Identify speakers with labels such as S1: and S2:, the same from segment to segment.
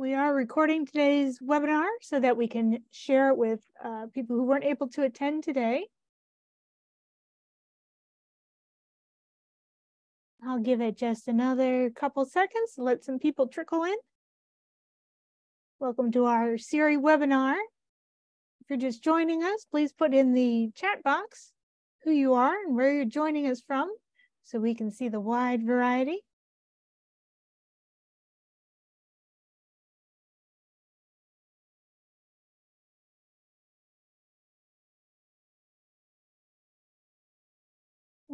S1: We are recording today's webinar so that we can share it with uh, people who weren't able to attend today. I'll give it just another couple seconds to let some people trickle in. Welcome to our SERI webinar. If you're just joining us, please put in the chat box who you are and where you're joining us from so we can see the wide variety.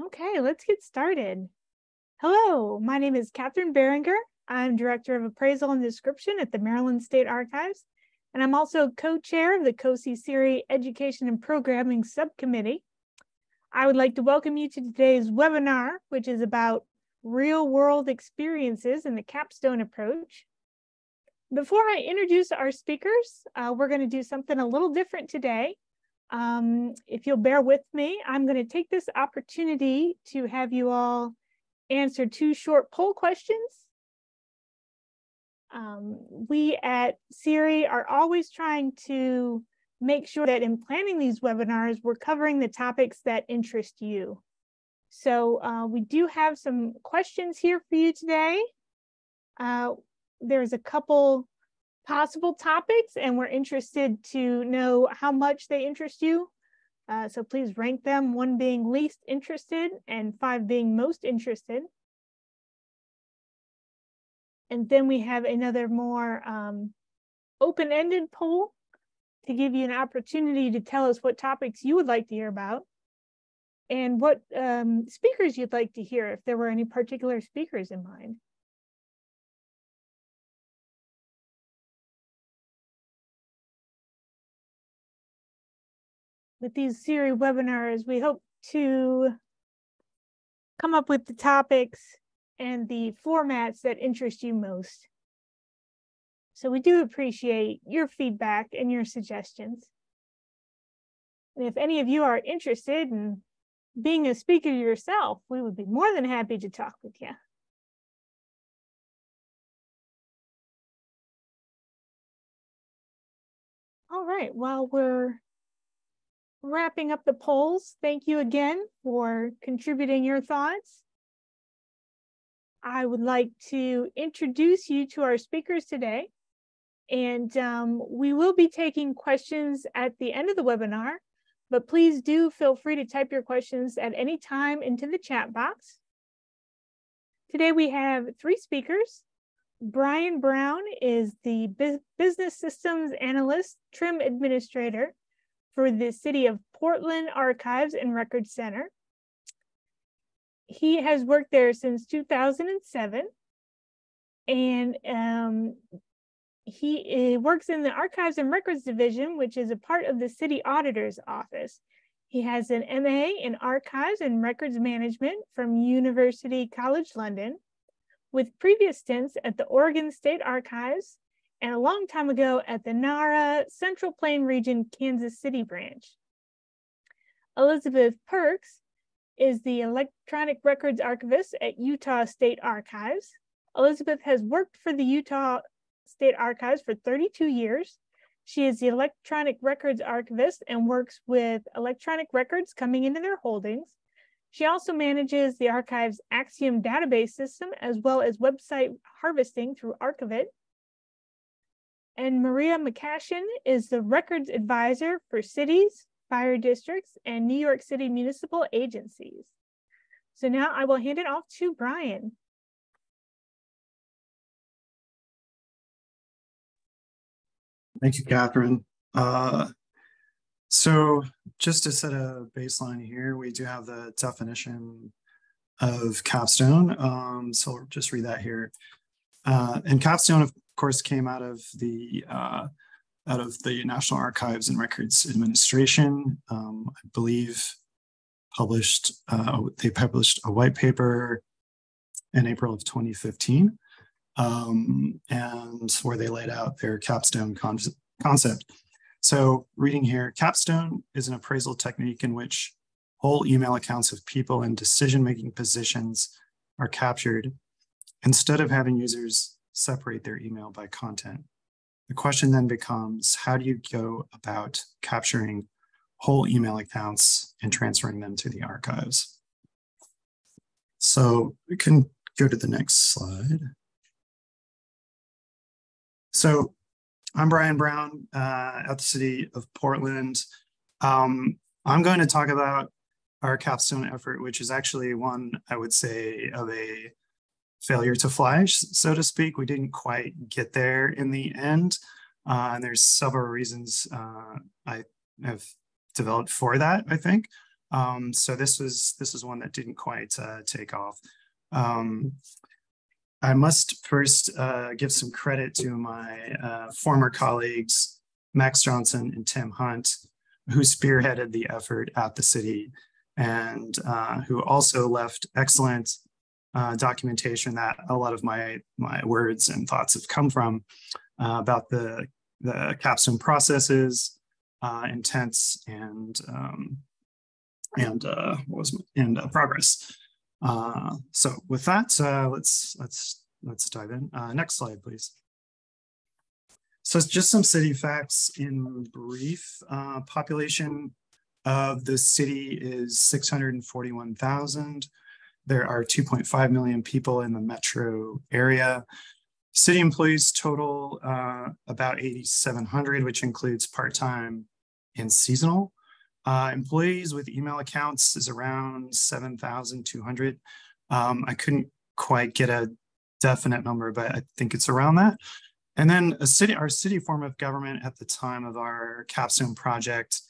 S1: Okay, let's get started. Hello, my name is Catherine Berenger. I'm Director of Appraisal and Description at the Maryland State Archives, and I'm also co-chair of the CoSA SERI Education and Programming Subcommittee. I would like to welcome you to today's webinar, which is about real-world experiences in the capstone approach. Before I introduce our speakers, uh, we're going to do something a little different today. Um, if you'll bear with me, I'm going to take this opportunity to have you all answer two short poll questions. Um, we at SERI are always trying to make sure that in planning these webinars, we're covering the topics that interest you. So uh, we do have some questions here for you today. Uh, there's a couple possible topics and we're interested to know how much they interest you. Uh, so please rank them, one being least interested and five being most interested. And then we have another more um, open-ended poll to give you an opportunity to tell us what topics you would like to hear about and what um, speakers you'd like to hear if there were any particular speakers in mind. With these SERI webinars, we hope to come up with the topics and the formats that interest you most. So we do appreciate your feedback and your suggestions. And if any of you are interested in being a speaker yourself, we would be more than happy to talk with you. All right, while we're wrapping up the polls, thank you again for contributing your thoughts. I would like to introduce you to our speakers today. And um, we will be taking questions at the end of the webinar, but please do feel free to type your questions at any time into the chat box. Today we have three speakers. Brian Brown is the Business Systems Analyst, TRIM Administrator for the City of Portland Archives and Records Center. He has worked there since 2007 and um, he uh, works in the Archives and Records Division, which is a part of the City Auditor's Office. He has an MA in Archives and Records Management from University College London, with previous stints at the Oregon State Archives and a long time ago at the NARA Central Plain Region Kansas City branch. Elizabeth Perkes is the electronic records archivist at Utah State Archives. Elizabeth has worked for the Utah State Archives for 32 years. She is the electronic records archivist and works with electronic records coming into their holdings. She also manages the archive's Axiom database system as well as website harvesting through Archive-It. And Maria McCashion is the records advisor for cities, fire districts, and New York City municipal agencies. So now I will hand it off to Brian.
S2: Thank you, Catherine. Uh, so just to set a baseline here, we do have the definition of capstone. Um, so I'll just read that here. Uh, and capstone, of course, came out of the uh, out of the National Archives and Records Administration. Um, I believe published uh, they published a white paper in April of 2015, um, and where they laid out their capstone con concept. So, reading here, capstone is an appraisal technique in which whole email accounts of people in decision-making positions are captured instead of having users separate their email by content The question then becomes, how do you go about capturing whole email accounts and transferring them to the archives? So we can go to the next slide. So I'm Brian Brown uh, at the City of Portland. Um, I'm going to talk about our capstone effort, which is actually one I would say of a failure to fly, so to speak. We didn't quite get there in the end. Uh, and there's several reasons uh, I have developed for that, I think. Um, so this was this is one that didn't quite uh, take off. Um, I must first uh, give some credit to my uh, former colleagues, Max Johnson and Tim Hunt, who spearheaded the effort at the city and uh, who also left excellent uh, documentation that a lot of my, my words and thoughts have come from uh, about the, the capstone processes, uh, intents, and um, and what was and progress. Uh, so with that, uh, let's let's let's dive in. Uh, next slide, please. So it's just some city facts in brief. Uh, population of the city is 641,000. There are 2.5 million people in the metro area. City employees total uh, about 8,700, which includes part-time and seasonal. Uh, employees with email accounts is around 7,200. Um, I couldn't quite get a definite number, but I think it's around that. And then a city, our city form of government at the time of our capstone project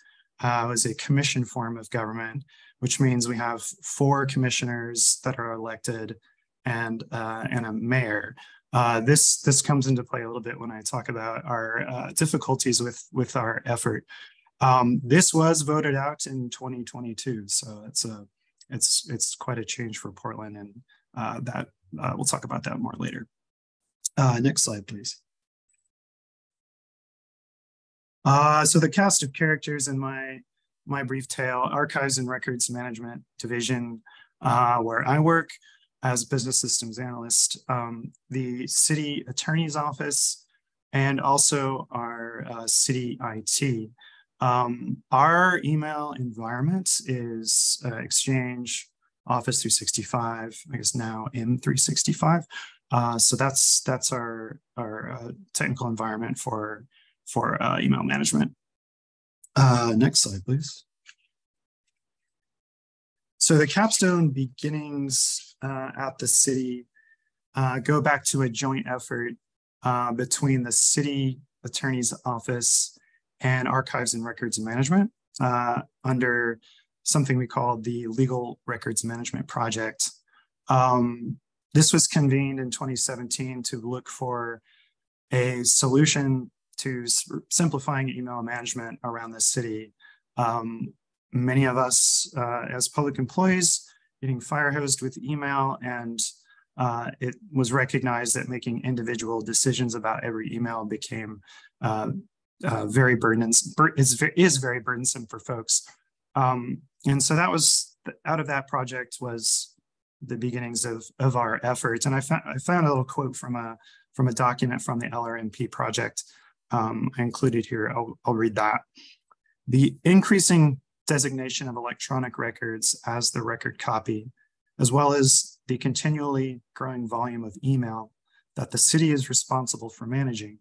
S2: uh, was a commission form of government, which means we have four commissioners that are elected and uh, and a mayor. Uh, this this comes into play a little bit when I talk about our uh, difficulties with with our effort. Um, this was voted out in 2022, so it's a it's it's quite a change for Portland, and uh, that uh, we'll talk about that more later. Uh, next slide, please. Uh, so the cast of characters in my my brief tale, Archives and Records Management Division, uh, where I work as a business systems analyst, um, the city attorney's office, and also our uh, city IT. Um, our email environment is uh, Exchange, Office 365, I guess now M365. Uh, so that's that's our our uh, technical environment for for uh, email management. Uh, next slide, please. So the capstone beginnings uh, at the city go back to a joint effort between the city attorney's office and archives and records management uh, under something we call the Legal Records Management Project. Um, this was convened in 2017 to look for a solution to simplifying email management around the city. Um, many of us uh, as public employees getting fire hosed with email and uh, it was recognized that making individual decisions about every email became uh, uh, very burdensome is, is very burdensome for folks. Um, and so that was out of that project was the beginnings of, of our efforts. And I found, I found a little quote from a, from a document from the LRMP project um, I included here. I'll, I'll read that. The increasing designation of electronic records as the record copy, as well as the continually growing volume of email that the city is responsible for managing,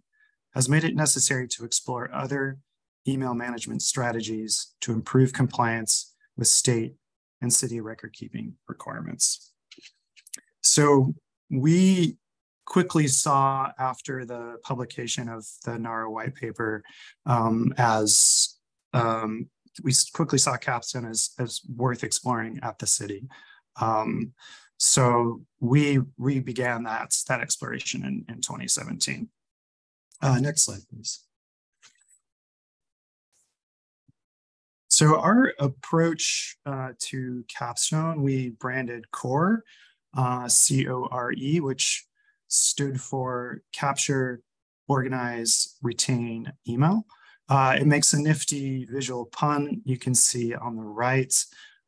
S2: has made it necessary to explore other email management strategies to improve compliance with state and city record keeping requirements. So we quickly saw after the publication of the NARA white paper um, as um, we quickly saw capstone as, as worth exploring at the city. Um, so we we began that, that exploration in, in 2017. Uh, next slide, please. So our approach uh, to Capstone, we branded CORE, uh, C-O-R-E, which stood for Capture, Organize, Retain Email. Uh, it makes a nifty visual pun you can see on the right.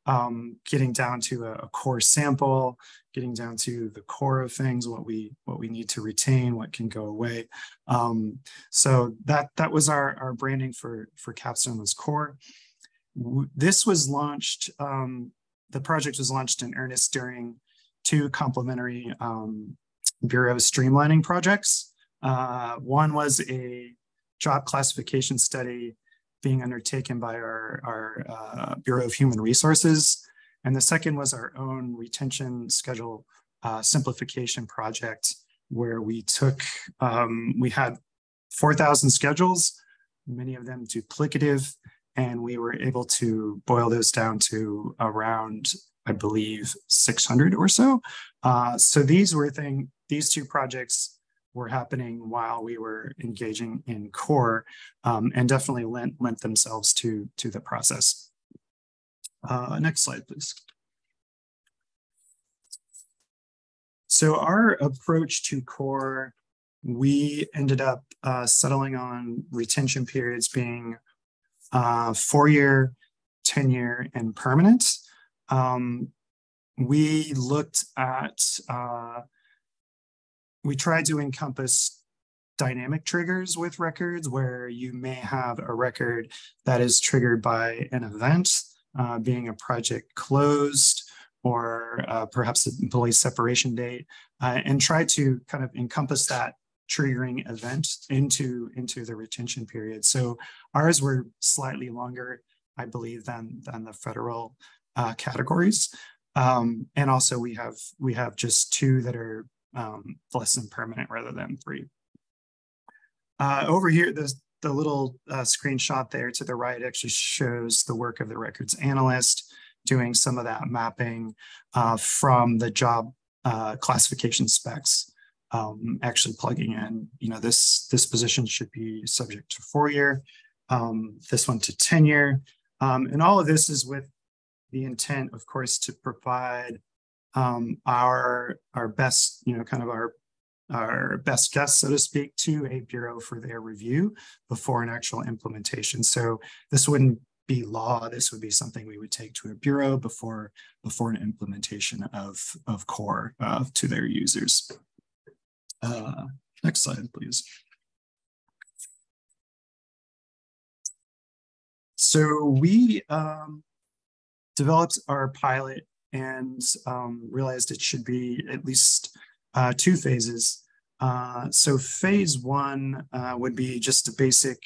S2: um, getting down to a, a, core sample, getting down to the core of things, what we what we need to retain, what can go away. Um, so that that was our our branding for for Capstone was core. This was launched. Um, the project was launched in earnest during two complementary um, Bureau streamlining projects. Uh, one was a job classification study being undertaken by our, our uh, Bureau of Human Resources. And the second was our own retention schedule uh, simplification project, where we took, um, we had 4,000 schedules, many of them duplicative, and we were able to boil those down to around, I believe, 600 or so. Uh, so these were thing, these two projects were happening while we were engaging in core um, and definitely lent, lent themselves to, to the process. Uh, next slide, please. So our approach to core, we ended up uh, settling on retention periods being uh, four-year, 10-year, and permanent. Um, we looked at uh, we try to encompass dynamic triggers with records where you may have a record that is triggered by an event, uh, being a project closed or uh, perhaps the employee separation date, uh, and try to kind of encompass that triggering event into, into the retention period. So ours were slightly longer, I believe, than, than the federal uh, categories. Um, and also we have we have just two that are um, less than permanent rather than three. Uh, over here, the, the little uh, screenshot there to the right actually shows the work of the records analyst doing some of that mapping uh, from the job uh, classification specs. Um, actually plugging in, you know, this this position should be subject to four year, um, this one to 10 year. Um, and all of this is with the intent, of course, to provide um, our our best, you know, kind of our our best guess, so to speak, to a bureau for their review before an actual implementation. So this wouldn't be law. This would be something we would take to a bureau before before an implementation of of core uh, to their users. Uh, next slide, please. So we um, developed our pilot and um, realized it should be at least uh, two phases. Uh, so phase one uh, would be just a basic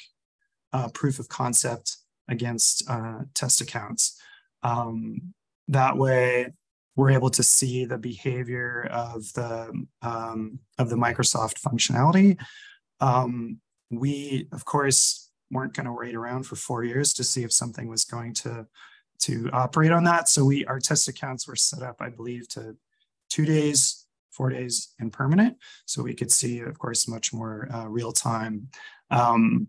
S2: uh, proof of concept against uh, test accounts. Um, that way, we're able to see the behavior of the um, of the Microsoft functionality. Um, we, of course, weren't going to wait around for four years to see if something was going to to operate on that. So we our test accounts were set up, I believe, to two days, four days, and permanent. So we could see, of course, much more uh, real time. Um,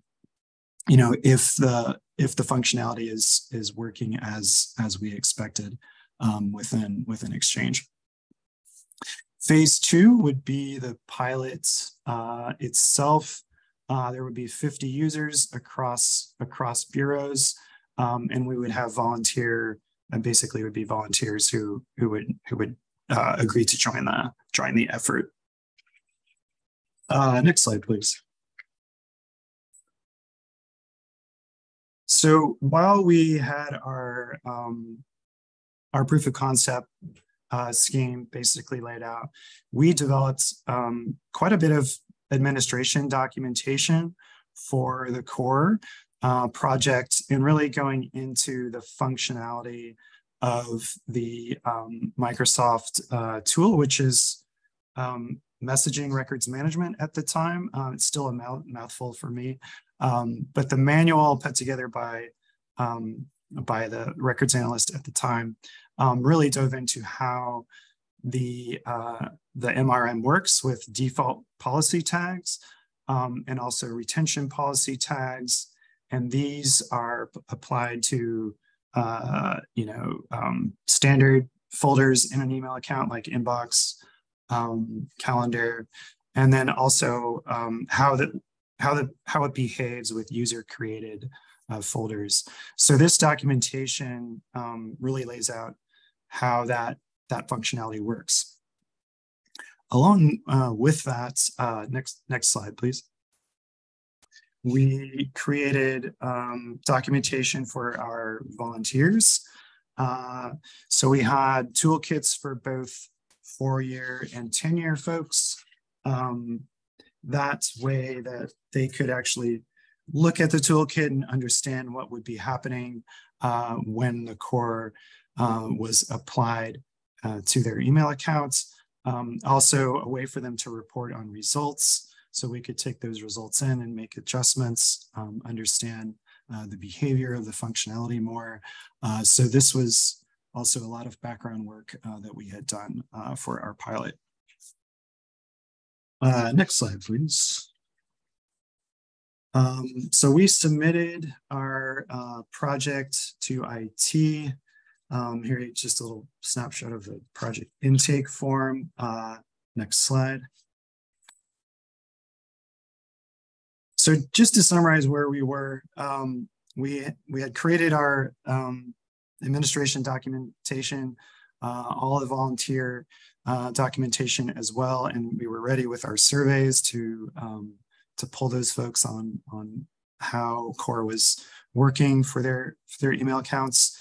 S2: you know, if the if the functionality is is working as as we expected um, within within Exchange. Phase two would be the pilot uh, itself. Uh, there would be 50 users across across bureaus. Um, and we would have volunteer, and basically would be volunteers who who would who would uh, agree to join the join the effort. Uh, next slide, please. So while we had our um, our proof of concept uh, scheme basically laid out, we developed um, quite a bit of administration documentation for the core uh, project and really going into the functionality of the um, Microsoft uh, tool, which is um, messaging records management at the time. Uh, it's still a mouth mouthful for me, um, but the manual put together by um, by the records analyst at the time um, really dove into how the uh, the MRM works with default policy tags um, and also retention policy tags and these are applied to uh, you know um, standard folders in an email account like inbox, um, calendar, and then also um, how that how the how it behaves with user created uh, folders. So this documentation um, really lays out how that, that functionality works. Along uh, with that, uh, next, next slide, please. We created um, documentation for our volunteers. Uh, so we had toolkits for both four-year and 10-year folks. Um, that's way that they could actually look at the toolkit and understand what would be happening uh, when the core uh, was applied uh, to their email accounts. Um, also a way for them to report on results. So we could take those results in and make adjustments, um, understand uh, the behavior of the functionality more. Uh, so this was also a lot of background work uh, that we had done uh, for our pilot. Uh, next slide, please. Um, so we submitted our uh, project to IT. Um, here, just a little snapshot of the project intake form. Next slide. So just to summarize where we were, um, we, we had created our um, administration documentation, uh, all the volunteer uh, documentation as well, and we were ready with our surveys to um, to pull those folks on on how core was working for their for their email accounts.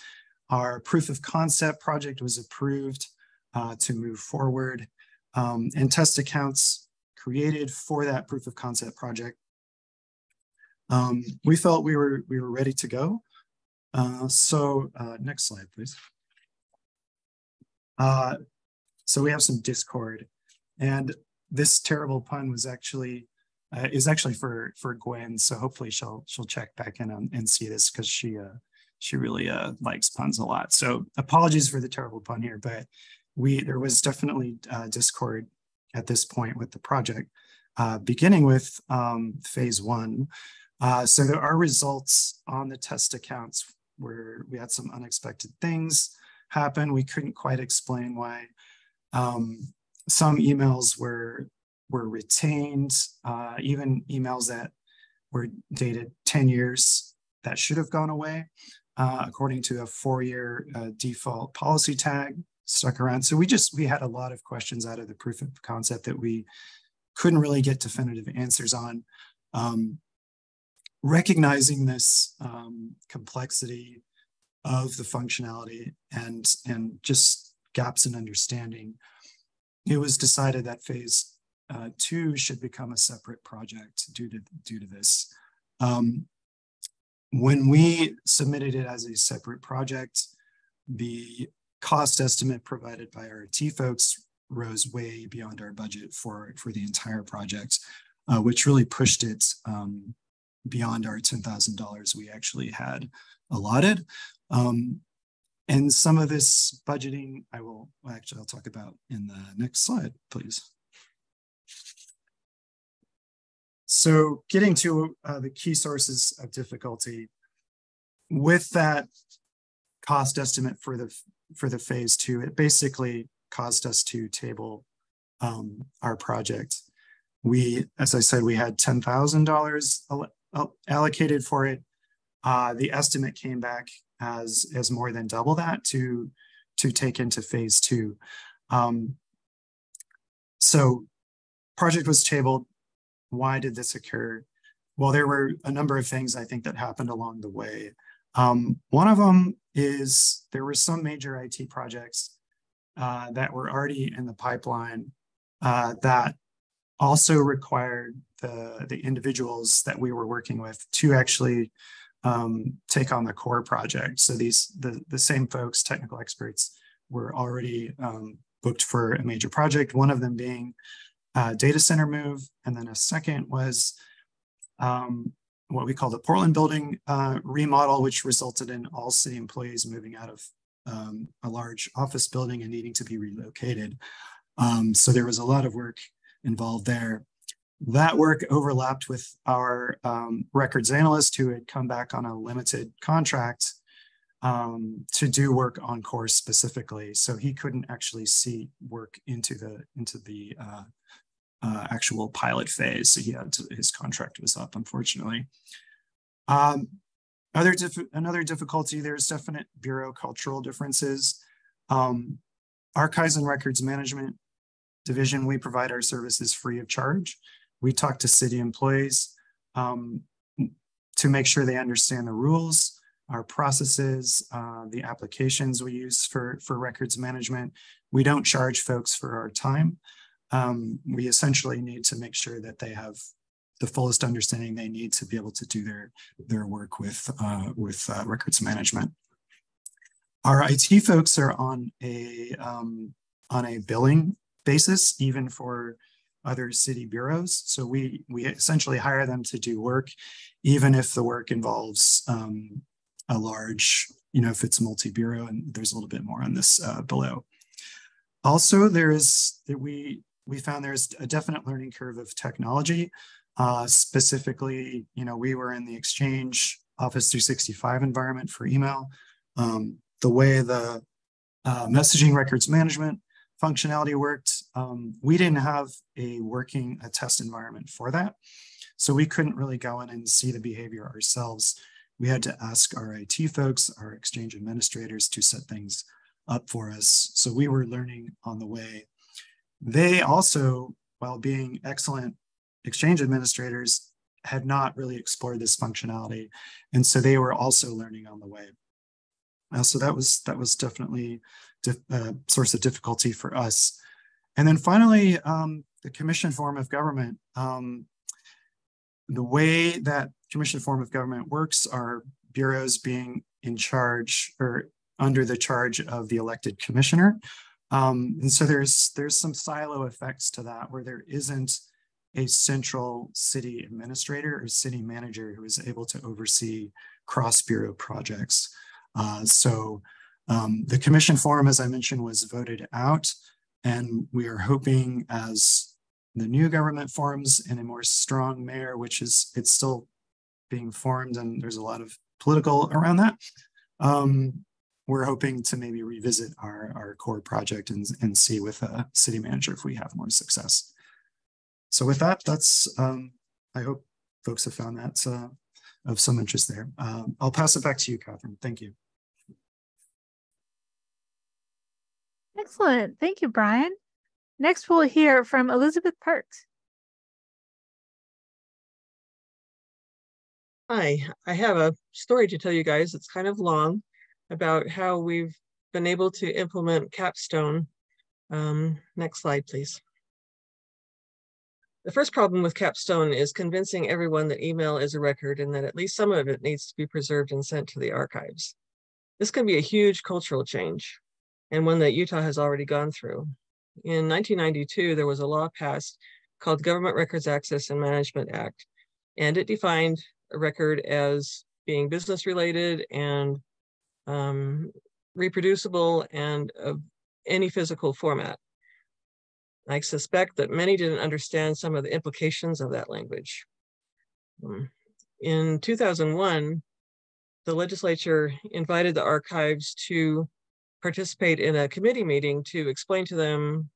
S2: Our proof of concept project was approved uh, to move forward. Um, and test accounts created for that proof of concept project um, we felt we were we were ready to go uh, so uh, next slide please uh, so we have some discord and this terrible pun was actually uh, is actually for for Gwen. So hopefully she'll she'll check back in on, and see this because she uh, she really uh, likes puns a lot. So apologies for the terrible pun here, but we there was definitely discord at this point with the project, beginning with um, phase one. Uh, so there are results on the test accounts where we had some unexpected things happen. We couldn't quite explain why. Um, some emails were were retained, uh, even emails that were dated 10 years that should have gone away, uh, according to a four-year uh, default policy tag stuck around. So we just, we had a lot of questions out of the proof of concept that we couldn't really get definitive answers on. Um, recognizing this um, complexity of the functionality and, and just gaps in understanding, it was decided that phase uh, two should become a separate project due to, due to this. Um, when we submitted it as a separate project, the cost estimate provided by our T folks rose way beyond our budget for, for the entire project, uh, which really pushed it um, beyond our $10,000 we actually had allotted. Um, and some of this budgeting, I will actually, I'll talk about in the next slide, please. So getting to uh, the key sources of difficulty, with that cost estimate for the for the phase two, it basically caused us to table um, our project. We, as I said, we had ten thousand dollars allocated for it. Uh, the estimate came back as as more than double that to to take into phase two. Um, so project was tabled why did this occur? Well, there were a number of things I think that happened along the way. Um, one of them is there were some major IT projects uh, that were already in the pipeline uh, that also required the, the individuals that we were working with to actually um, take on the core project. So these the, the same folks, technical experts, were already um, booked for a major project, one of them being data center move. And then a second was um, what we call the Portland building uh, remodel, which resulted in all city employees moving out of um, a large office building and needing to be relocated. Um, so there was a lot of work involved there. That work overlapped with our um, records analyst who had come back on a limited contract um, to do work on course specifically. So he couldn't actually see work into the into the uh, uh, actual pilot phase. So he had to, his contract was up, unfortunately. Um, other diff- another difficulty, there's definite bureau cultural differences. Um, Archives and Records Management Division, we provide our services free of charge. We talk to city employees um, to make sure they understand the rules, our processes, uh, the applications we use for, for records management. We don't charge folks for our time. Um, we essentially need to make sure that they have the fullest understanding they need to be able to do their, their work with, uh, with uh, records management. Our IT folks are on a, um, on a billing basis, even for other city bureaus. So we, we essentially hire them to do work, even if the work involves um, a large, you know, if it's multi-bureau, and there's a little bit more on this uh, below. Also, there is that we we found there's a definite learning curve of technology. Uh, specifically, you know, we were in the Exchange Office 365 environment for email. Um, the way the uh, messaging records management functionality worked, um, we didn't have a working a test environment for that. So we couldn't really go in and see the behavior ourselves we had to ask our IT folks, our exchange administrators to set things up for us. So we were learning on the way. They also, while being excellent exchange administrators, had not really explored this functionality. And so they were also learning on the way. Uh, so that was that was definitely a uh, source of difficulty for us. And then finally, um, the commission form of government. Um, the way that commission form of government works are bureaus being in charge or under the charge of the elected commissioner. Um, and so there's there's some silo effects to that where there isn't a central city administrator or city manager who is able to oversee cross bureau projects. Uh, so um, the commission form, as I mentioned, was voted out, and we are hoping as the new government forms and a more strong mayor, which is it's still being formed and there's a lot of political around that. Um, we're hoping to maybe revisit our, our core project and, and see with a city manager if we have more success. So with that, that's, um, I hope folks have found that uh, of some interest there. Um, I'll pass it back to you, Catherine. Thank you.
S1: Excellent. Thank you, Brian. Next, we'll hear from Elizabeth Perkes.
S3: Hi, I have a story to tell you guys. It's kind of long about how we've been able to implement Capstone. Um, next slide, please. The first problem with Capstone is convincing everyone that email is a record and that at least some of it needs to be preserved and sent to the archives. This can be a huge cultural change and one that Utah has already gone through. In 1992, there was a law passed called Government Records Access and Management Act, and it defined a record as being business related and um, reproducible and of any physical format. I suspect that many didn't understand some of the implications of that language. Um, in 2001, the legislature invited the archives to participate in a committee meeting to explain to them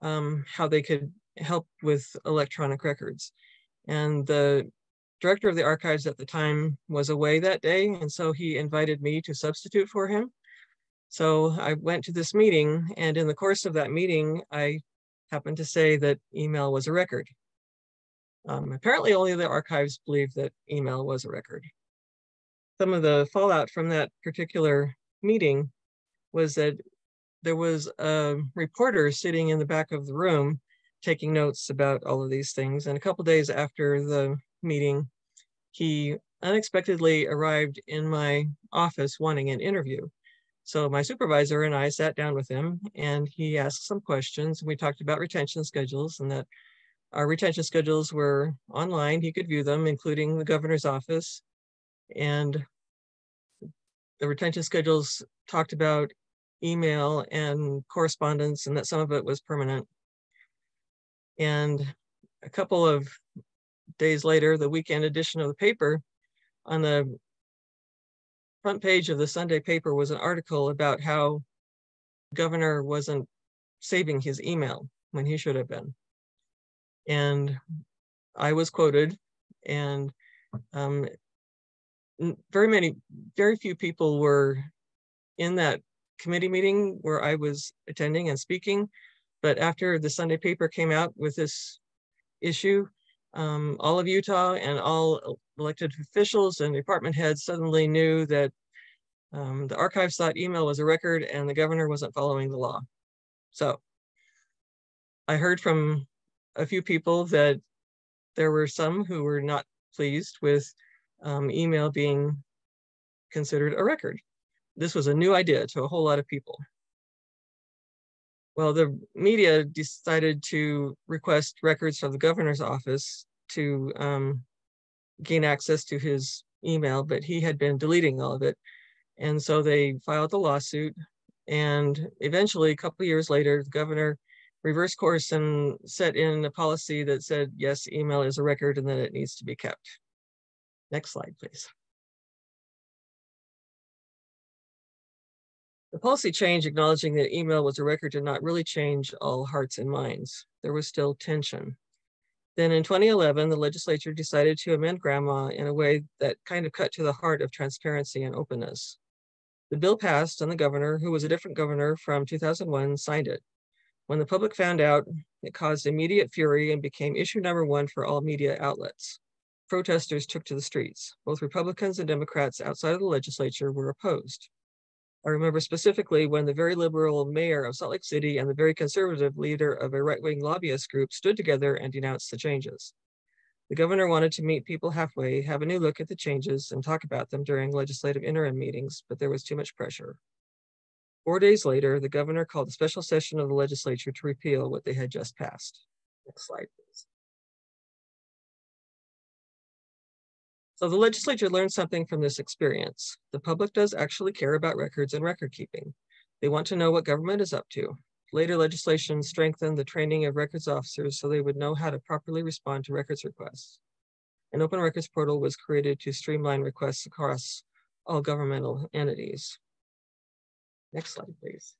S3: um, how they could help with electronic records. And the director of the archives at the time was away that day, and so he invited me to substitute for him. So I went to this meeting, and in the course of that meeting, I happened to say that email was a record. Um, apparently, only the archives believed that email was a record. Some of the fallout from that particular meeting was that there was a reporter sitting in the back of the room taking notes about all of these things. And a couple days after the meeting, he unexpectedly arrived in my office wanting an interview. So my supervisor and I sat down with him and he asked some questions. We talked about retention schedules and that our retention schedules were online. He could view them, including the governor's office. And the retention schedules talked about email and correspondence and that some of it was permanent. And a couple of days later, the weekend edition of the paper, on the front page of the Sunday paper was an article about how governor wasn't saving his email when he should have been. And I was quoted and um, very many, very few people were in that committee meeting where I was attending and speaking. But after the Sunday paper came out with this issue, um, all of Utah and all elected officials and department heads suddenly knew that um, the archives thought email was a record and the governor wasn't following the law. So I heard from a few people that there were some who were not pleased with um, email being considered a record. This was a new idea to a whole lot of people. Well, the media decided to request records from the governor's office to um, gain access to his email, but he had been deleting all of it. And so they filed the lawsuit. And eventually, a couple years later, the governor reversed course and set in a policy that said, yes, email is a record and that it needs to be kept. Next slide, please. The policy change acknowledging that email was a record did not really change all hearts and minds. There was still tension. Then in 2011, the legislature decided to amend GRAMA in a way that kind of cut to the heart of transparency and openness. The bill passed and the governor, who was a different governor from 2001, signed it. When the public found out, it caused immediate fury and became issue number one for all media outlets. Protesters took to the streets. Both Republicans and Democrats outside of the legislature were opposed. I remember specifically when the very liberal mayor of Salt Lake City and the very conservative leader of a right-wing lobbyist group stood together and denounced the changes. The governor wanted to meet people halfway, have a new look at the changes, and talk about them during legislative interim meetings, but there was too much pressure. Four days later, the governor called a special session of the legislature to repeal what they had just passed. Next slide, So the legislature learned something from this experience. The public does actually care about records and record keeping. They want to know what government is up to. Later legislation strengthened the training of records officers so they would know how to properly respond to records requests. An open records portal was created to streamline requests across all governmental entities. Next slide, please.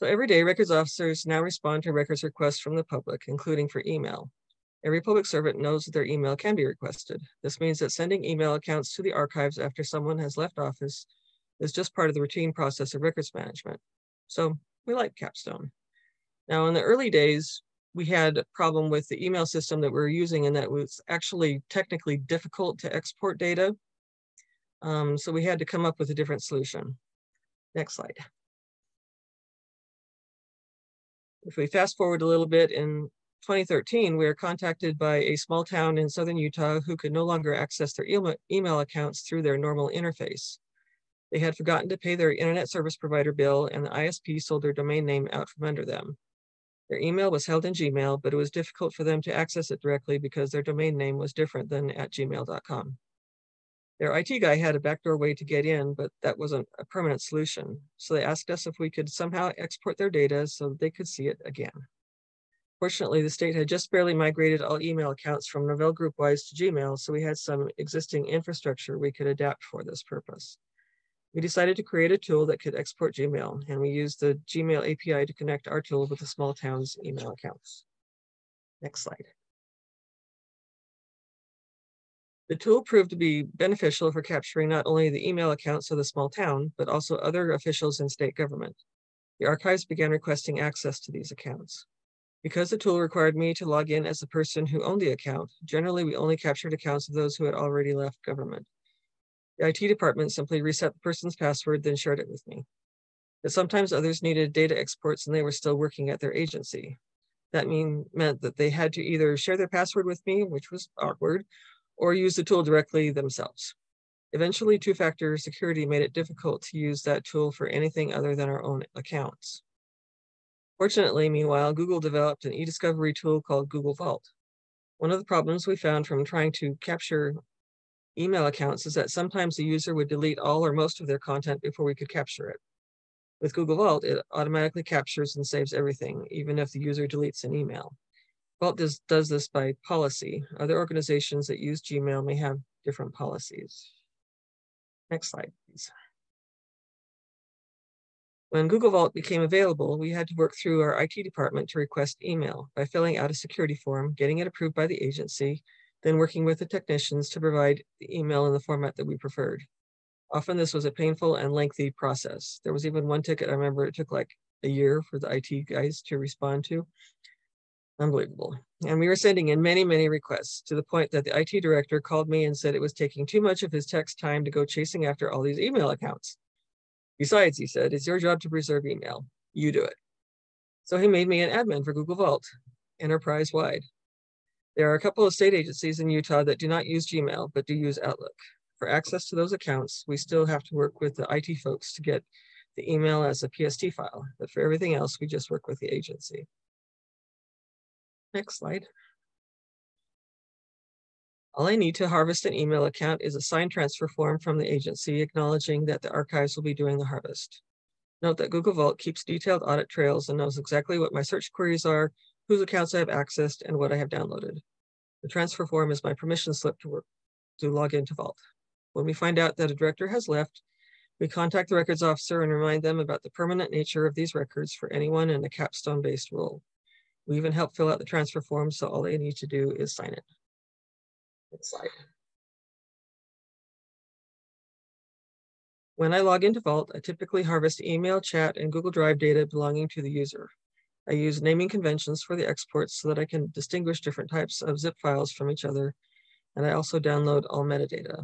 S3: So every day, records officers now respond to records requests from the public, including for email. Every public servant knows that their email can be requested. This means that sending email accounts to the archives after someone has left office is just part of the routine process of records management. So we like Capstone. Now in the early days, we had a problem with the email system that we were using and that was actually technically difficult to export data. Um, so we had to come up with a different solution. Next slide. If we fast forward a little bit in 2013, we were contacted by a small town in southern Utah who could no longer access their email accounts through their normal interface. They had forgotten to pay their internet service provider bill and the ISP sold their domain name out from under them. Their email was held in Gmail, but it was difficult for them to access it directly because their domain name was different than at gmail.com. Their IT guy had a backdoor way to get in, but that wasn't a permanent solution. So they asked us if we could somehow export their data so they could see it again. Fortunately, the state had just barely migrated all email accounts from Novell GroupWise to Gmail, so we had some existing infrastructure we could adapt for this purpose. We decided to create a tool that could export Gmail, and we used the Gmail API to connect our tool with the small town's email accounts. Next slide. The tool proved to be beneficial for capturing not only the email accounts of the small town, but also other officials in state government. The archives began requesting access to these accounts. Because the tool required me to log in as the person who owned the account, generally we only captured accounts of those who had already left government. The IT department simply reset the person's password, then shared it with me. But sometimes others needed data exports and they were still working at their agency. That mean, meant that they had to either share their password with me, which was awkward, or use the tool directly themselves. Eventually, two-factor security made it difficult to use that tool for anything other than our own accounts. Fortunately, meanwhile, Google developed an e-discovery tool called Google Vault. One of the problems we found from trying to capture email accounts is that sometimes the user would delete all or most of their content before we could capture it. With Google Vault, it automatically captures and saves everything, even if the user deletes an email. Vault does, does this by policy. Other organizations that use Gmail may have different policies. Next slide, please. When Google Vault became available, we had to work through our IT department to request email by filling out a security form, getting it approved by the agency, then working with the technicians to provide the email in the format that we preferred. Often this was a painful and lengthy process. There was even one ticket I remember it took like a year for the IT guys to respond to. Unbelievable. And we were sending in many, many requests to the point that the IT director called me and said it was taking too much of his text time to go chasing after all these email accounts. Besides, he said, it's your job to preserve email. You do it. So he made me an admin for Google Vault, enterprise wide. There are a couple of state agencies in Utah that do not use Gmail, but do use Outlook. For access to those accounts, we still have to work with the IT folks to get the email as a PST file, but for everything else, we just work with the agency. Next slide. All I need to harvest an email account is a signed transfer form from the agency acknowledging that the archives will be doing the harvest. Note that Google Vault keeps detailed audit trails and knows exactly what my search queries are, whose accounts I have accessed, and what I have downloaded. The transfer form is my permission slip to work to log into Vault. When we find out that a director has left, we contact the records officer and remind them about the permanent nature of these records for anyone in a capstone-based role. We even help fill out the transfer form, so all they need to do is sign it. Next slide. When I log into Vault, I typically harvest email, chat, and Google Drive data belonging to the user. I use naming conventions for the exports so that I can distinguish different types of zip files from each other. And I also download all metadata.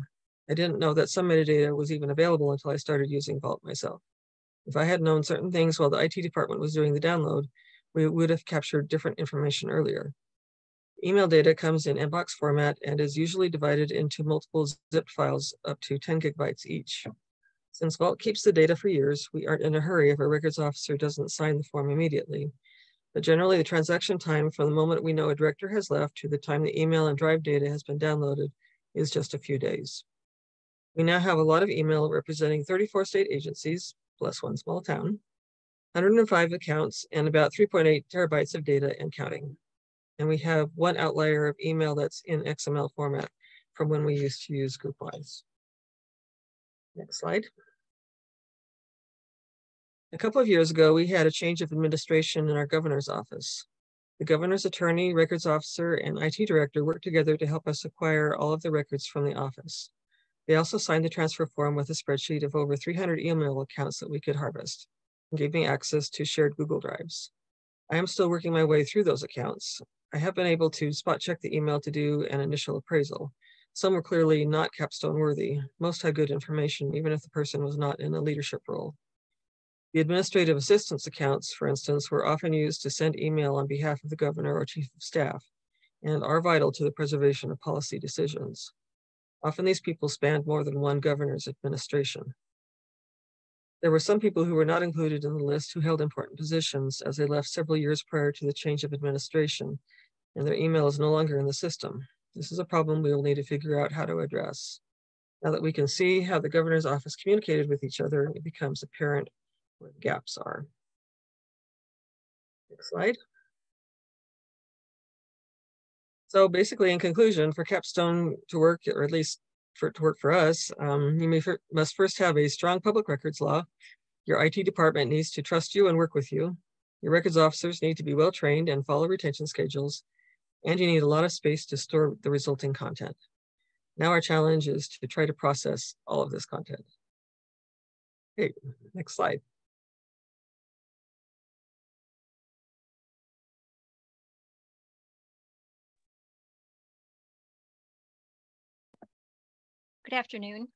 S3: I didn't know that some metadata was even available until I started using Vault myself. If I had known certain things while the IT department was doing the download, we would have captured different information earlier. Email data comes in MBOX format and is usually divided into multiple zipped files up to 10 gigabytes each. Since Vault keeps the data for years, we aren't in a hurry if a records officer doesn't sign the form immediately. But generally the transaction time from the moment we know a director has left to the time the email and drive data has been downloaded is just a few days. We now have a lot of email representing 34 state agencies, plus one small town, 105 accounts, and about 3.8 terabytes of data and counting. And we have one outlier of email that's in XML format from when we used to use GroupWise. Next slide. A couple of years ago, we had a change of administration in our governor's office. The governor's attorney, records officer, and IT director worked together to help us acquire all of the records from the office. They also signed the transfer form with a spreadsheet of over 300 email accounts that we could harvest and gave me access to shared Google Drives. I am still working my way through those accounts. I have been able to spot check the email to do an initial appraisal. Some were clearly not capstone worthy. Most had good information, even if the person was not in a leadership role. The administrative assistance accounts, for instance, were often used to send email on behalf of the governor or chief of staff and are vital to the preservation of policy decisions. Often these people spanned more than one governor's administration. There were some people who were not included in the list who held important positions as they left several years prior to the change of administration, and their email is no longer in the system. This is a problem we will need to figure out how to address. Now that we can see how the governor's office communicated with each other, it becomes apparent where the gaps are. Next slide. So basically, in conclusion, for Capstone to work, or at least for it to work for us, um, you must first have a strong public records law. Your IT department needs to trust you and work with you. Your records officers need to be well trained and follow retention schedules. And you need a lot of space to store the resulting content. Now our challenge is to try to process all of this content. Okay, next slide.
S4: Good afternoon.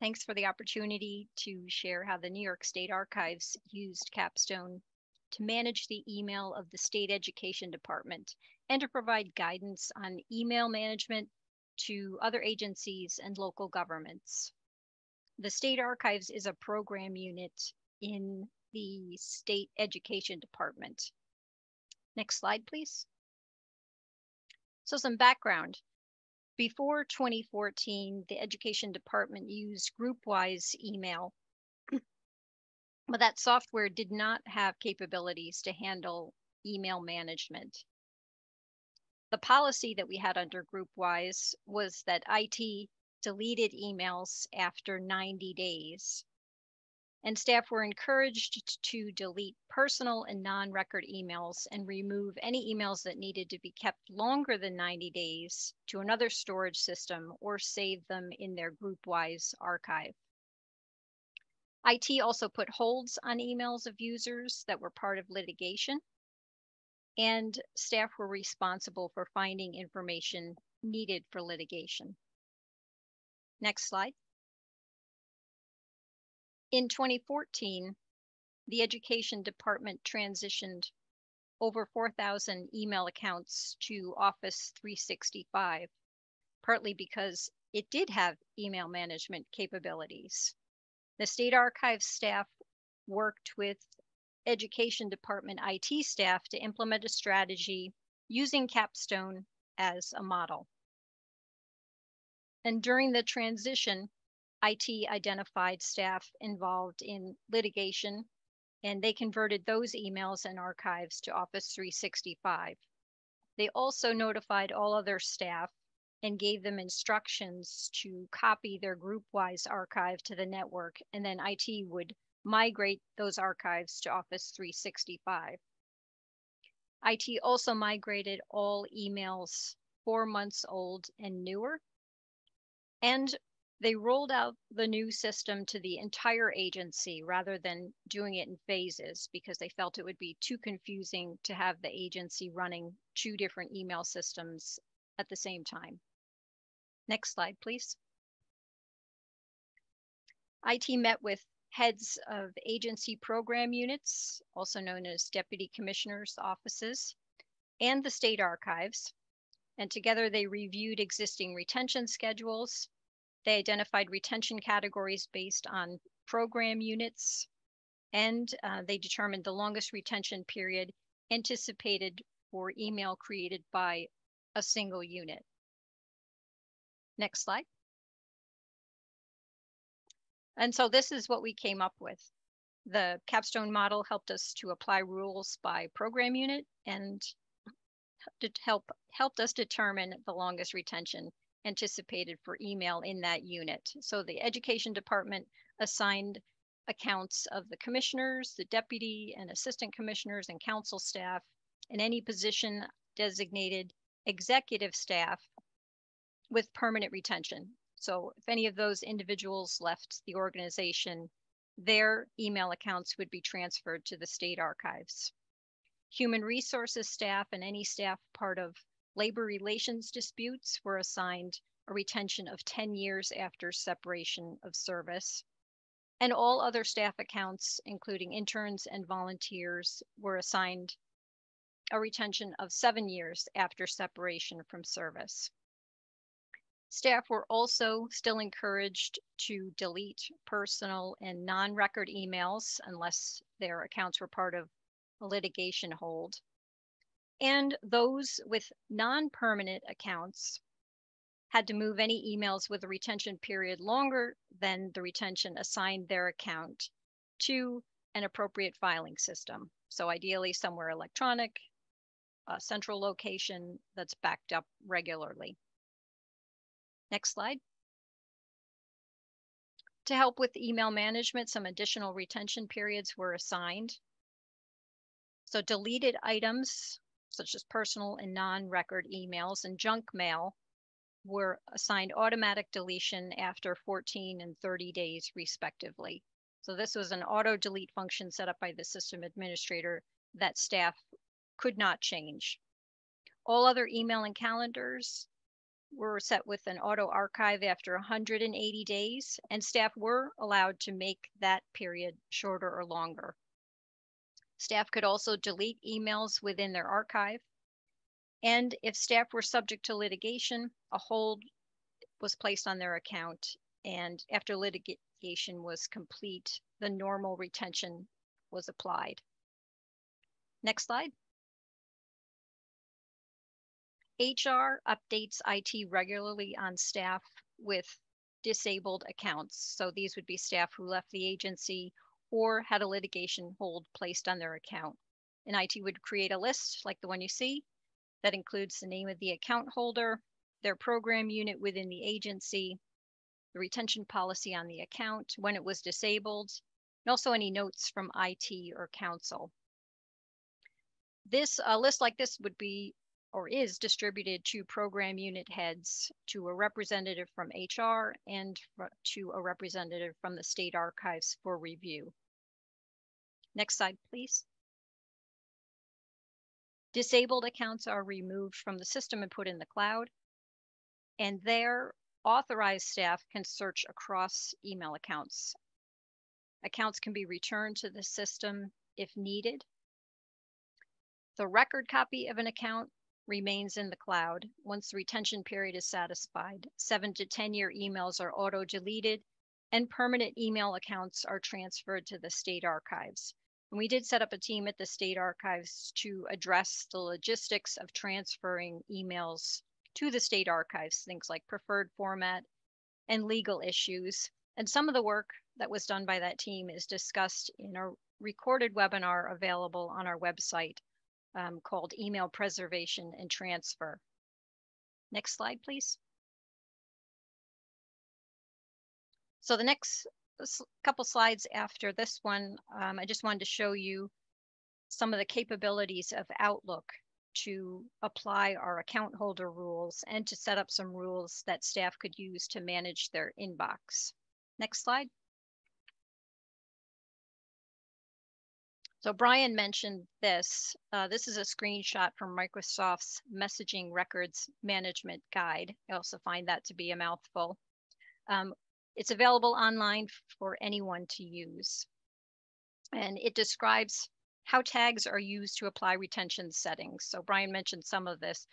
S4: Thanks for the opportunity to share how the New York State Archives used Capstone to manage the email of the State Education Department and to provide guidance on email management to other agencies and local governments. The State Archives is a program unit in the State Education Department. Next slide, please. So some background. Before 2014, the education department used GroupWise email, but that software did not have capabilities to handle email management. The policy that we had under GroupWise was that IT deleted emails after 90 days. and staff were encouraged to delete personal and non-record emails and remove any emails that needed to be kept longer than 90 days to another storage system or save them in their GroupWise archive. IT also put holds on emails of users that were part of litigation, and staff were responsible for finding information needed for litigation. Next slide. In 2014, the Education Department transitioned over 4,000 email accounts to Office 365, partly because it did have email management capabilities. The State Archives staff worked with Education Department IT staff to implement a strategy using Capstone as a model. And during the transition, IT identified staff involved in litigation, and they converted those emails and archives to Office 365. They also notified all other staff and gave them instructions to copy their GroupWise archive to the network, and then IT would migrate those archives to Office 365. IT also migrated all emails four months old and newer, and they rolled out the new system to the entire agency rather than doing it in phases because they felt it would be too confusing to have the agency running two different email systems at the same time. Next slide, please. IT met with heads of agency program units, also known as deputy commissioners' offices, and the state archives. And together they reviewed existing retention schedules, they identified retention categories based on program units, and uh, they determined the longest retention period anticipated for email created by a single unit. Next slide. And so this is what we came up with. The capstone model helped us to apply rules by program unit and help helped us determine the longest retention anticipated for email in that unit. So the education department assigned accounts of the commissioners, the deputy and assistant commissioners and counsel staff, and any position designated executive staff with permanent retention. So if any of those individuals left the organization, their email accounts would be transferred to the state archives. Human resources staff and any staff part of labor relations disputes were assigned a retention of 10 years after separation of service. And all other staff accounts, including interns and volunteers, were assigned a retention of seven years after separation from service. Staff were also still encouraged to delete personal and non record emails unless their accounts were part of a litigation hold. And those with non-permanent accounts had to move any emails with a retention period longer than the retention assigned their account to an appropriate filing system. So ideally somewhere electronic, a central location that's backed up regularly. Next slide. To help with email management, some additional retention periods were assigned. So deleted items such as personal and non-record emails and junk mail were assigned automatic deletion after 14 and 30 days respectively. So this was an auto delete function set up by the system administrator that staff could not change. All other email and calendars were set with an auto archive after 180 days, and staff were allowed to make that period shorter or longer. Staff could also delete emails within their archive. And if staff were subject to litigation, a hold was placed on their account. And after litigation was complete, the normal retention was applied. Next slide. HR updates IT regularly on staff with disabled accounts. So these would be staff who left the agency or had a litigation hold placed on their account. And IT would create a list like the one you see that includes the name of the account holder, their program unit within the agency, the retention policy on the account, when it was disabled, and also any notes from IT or counsel. This uh, list like this would be or is distributed to program unit heads, to a representative from HR, and to a representative from the state archives for review. Next slide, please. Disabled accounts are removed from the system and put in the cloud. And there, authorized staff can search across email accounts. Accounts can be returned to the system if needed. The record copy of an account remains in the cloud once the retention period is satisfied. Seven to 10 year emails are auto deleted and permanent email accounts are transferred to the state archives. And we did set up a team at the state archives to address the logistics of transferring emails to the state archives, things like preferred format and legal issues. And some of the work that was done by that team is discussed in a recorded webinar available on our website um, called email preservation and transfer. Next slide, please. So the next couple slides after this one, um, I just wanted to show you some of the capabilities of Outlook to apply our account holder rules and to set up some rules that staff could use to manage their inbox. Next slide. So Brian mentioned this. Uh, this is a screenshot from Microsoft's Messaging Records Management Guide. I also find that to be a mouthful. Um, it's available online for anyone to use. And it describes how tags are used to apply retention settings. So Brian mentioned some of this.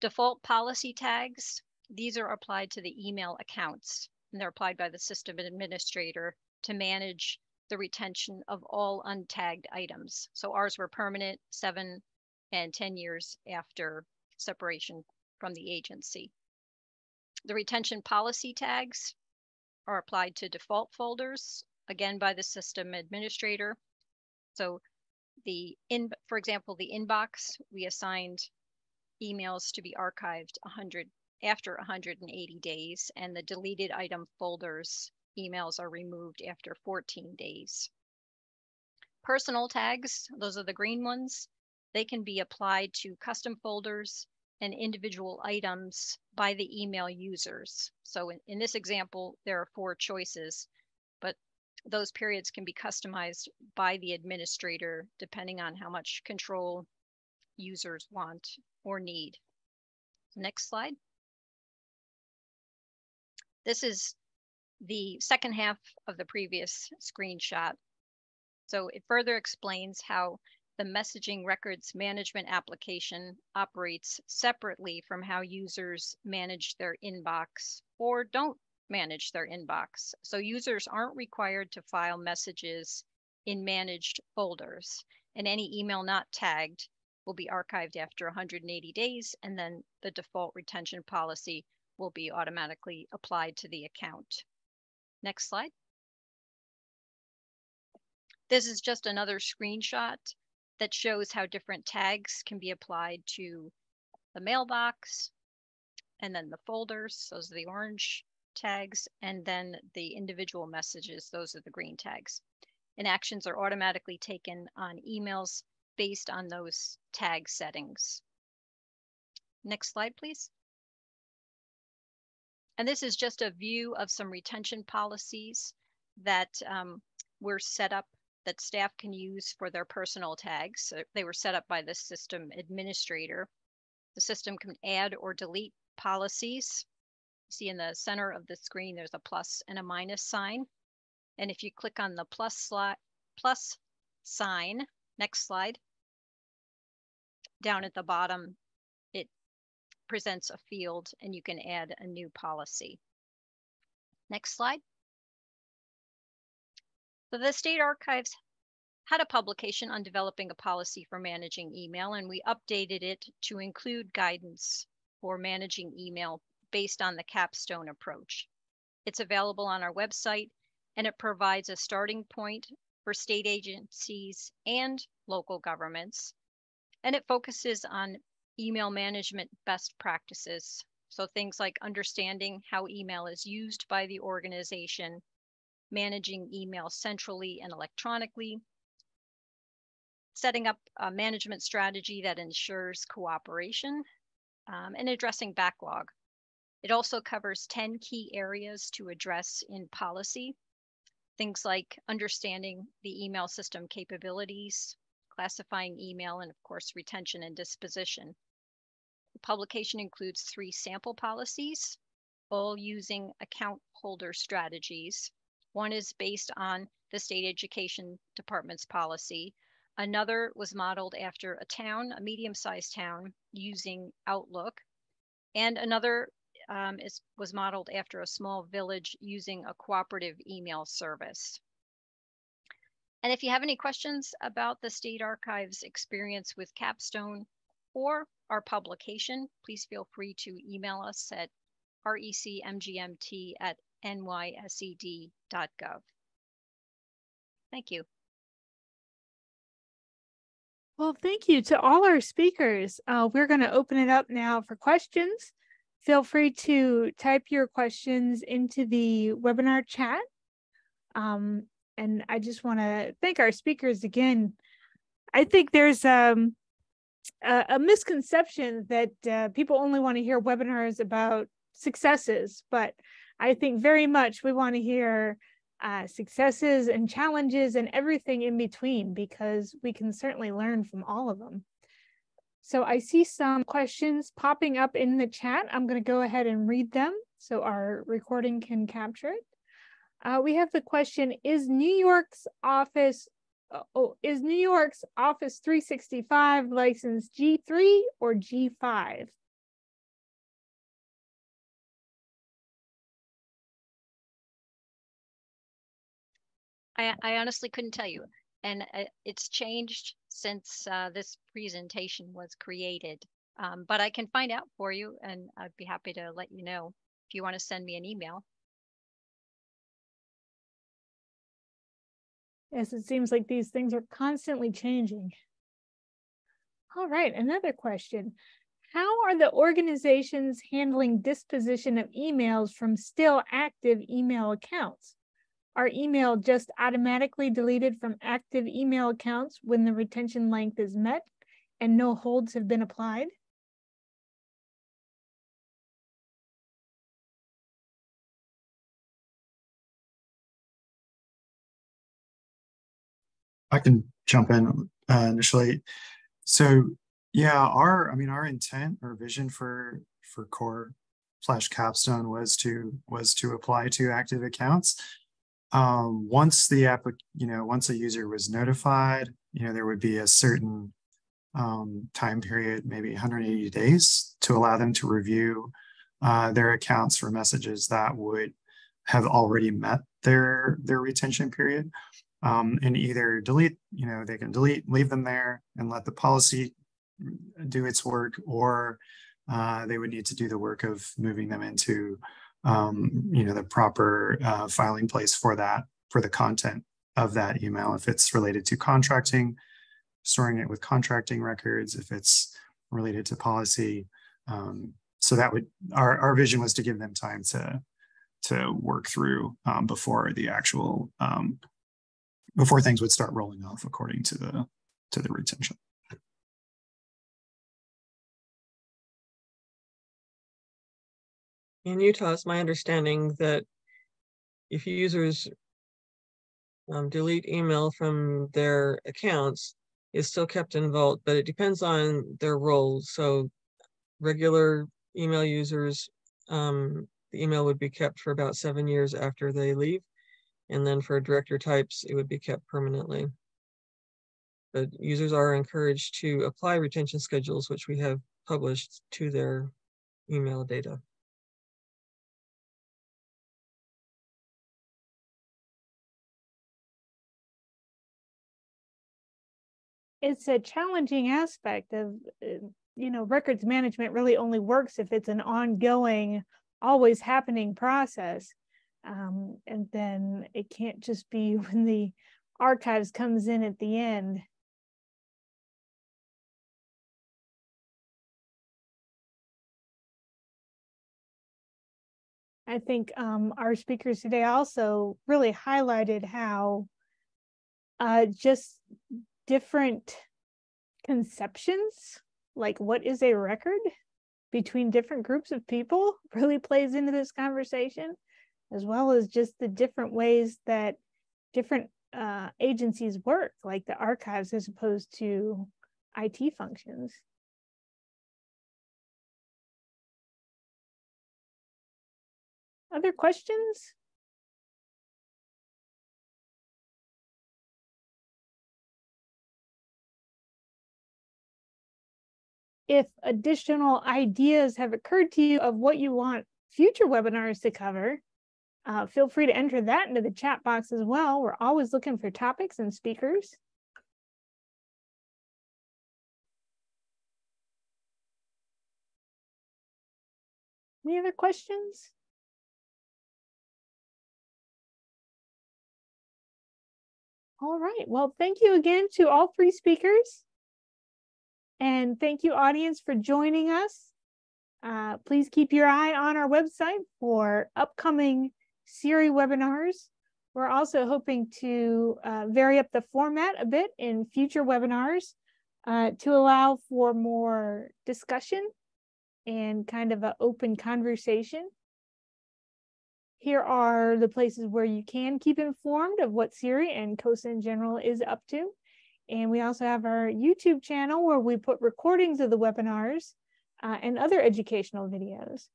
S4: Default policy tags, these are applied to the email accounts, and they're applied by the system administrator to manage the retention of all untagged items. So ours were permanent, seven and 10 years after separation from the agency. The retention policy tags are applied to default folders, again by the system administrator. So the in, for example, the inbox, we assigned emails to be archived 100 after 180 days, and the deleted item folders emails are removed after 14 days. Personal tags, those are the green ones, they can be applied to custom folders and individual items by the email users. So in, in this example, there are four choices, but those periods can be customized by the administrator depending on how much control users want or need. Next slide. This is the second half of the previous screenshot. So it further explains how the messaging records management application operates separately from how users manage their inbox or don't manage their inbox. So users aren't required to file messages in managed folders and any email not tagged will be archived after 180 days and then the default retention policy will be automatically applied to the account. Next slide. This is just another screenshot that shows how different tags can be applied to the mailbox and then the folders. Those are the orange tags and then the individual messages. Those are the green tags. And actions are automatically taken on emails based on those tag settings. Next slide, please. And this is just a view of some retention policies that um, were set up that staff can use for their personal tags. They were set up by the system administrator. The system can add or delete policies. You see in the center of the screen, there's a plus and a minus sign. And if you click on the plus, slot, plus sign, next slide, down at the bottom, presents a field and you can add a new policy. Next slide. So the state archives had a publication on developing a policy for managing email and we updated it to include guidance for managing email based on the capstone approach. It's available on our website and it provides a starting point for state agencies and local governments. And it focuses on email management best practices. So things like understanding how email is used by the organization, managing email centrally and electronically, setting up a management strategy that ensures cooperation, um, and addressing backlog. It also covers 10 key areas to address in policy. Things like understanding the email system capabilities, classifying email, and of course, retention and disposition. The publication includes three sample policies, all using account holder strategies. One is based on the state education department's policy. Another was modeled after a town, a medium-sized town, using Outlook. And another um, is, was modeled after a small village using a cooperative email service. And if you have any questions about the State Archives experience with Capstone or our publication, please feel free to email us at recmgmt at nysed.gov. Thank you.
S1: Well, thank you to all our speakers. Uh, we're going to open it up now for questions. Feel free to type your questions into the webinar chat. Um, and I just want to thank our speakers again. I think there's um, a, a misconception that uh, people only want to hear webinars about successes, but I think very much we want to hear uh, successes and challenges and everything in between because we can certainly learn from all of them. So I see some questions popping up in the chat. I'm going to go ahead and read them so our recording can capture it. Uh, we have the question, is New York's office, uh, oh, is New York's Office 365 license G3 or G5?
S4: I, I honestly couldn't tell you. And uh, it's changed since uh, this presentation was created. Um, but I can find out for you and I'd be happy to let you know if you want to send me an email.
S1: Yes, it seems like these things are constantly changing. All right, another question. How are the organizations handling disposition of emails from still active email accounts? Are email just automatically deleted from active email accounts when the retention length is met and no holds have been applied?
S2: I can jump in uh, initially. So yeah, our I mean our intent or vision for for core slash capstone was to was to apply to active accounts. Um, once the app, you know, once a user was notified, you know, there would be a certain um, time period, maybe 180 days, to allow them to review uh, their accounts for messages that would have already met their their retention period um, and either delete, you know, they can delete, leave them there and let the policy do its work, or uh, they would need to do the work of moving them into, um, you know, the proper uh, filing place for that, for the content of that email. If it's related to contracting, storing it with contracting records, if it's related to policy. Um, so that would, our, our vision was to give them time to, to work through um, before the actual um, before things would start rolling off according to the to the retention.
S3: In Utah, it's my understanding that if users um, delete email from their accounts, it's still kept in Vault, but it depends on their roles. So regular email users, um, the email would be kept for about seven years after they leave. And then for director types, it would be kept permanently. But users are encouraged to apply retention schedules, which we have published to their email data.
S1: It's a challenging aspect of, uh, you know, records management really only works if it's an ongoing, always happening process. Um, and then it can't just be when the archives comes in at the end. I think um, our speakers today also really highlighted how uh, just different conceptions, like what is a record between different groups of people, really plays into this conversation, as well as just the different ways that different uh, agencies work, like the archives as opposed to IT functions. Other questions? If additional ideas have occurred to you of what you want future webinars to cover, uh, feel free to enter that into the chat box as well. We're always looking for topics and speakers. Any other questions? All right. Well, thank you again to all three speakers. And thank you, audience, for joining us. Uh, please keep your eye on our website for upcoming SERI webinars. We're also hoping to uh, vary up the format a bit in future webinars uh, to allow for more discussion and kind of an open conversation. Here are the places where you can keep informed of what SERI and CoSA in general is up to. And we also have our YouTube channel where we put recordings of the webinars uh, and other educational videos.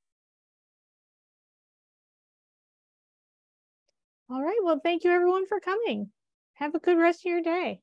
S1: All right, well, thank you everyone for coming. Have a good rest of your day.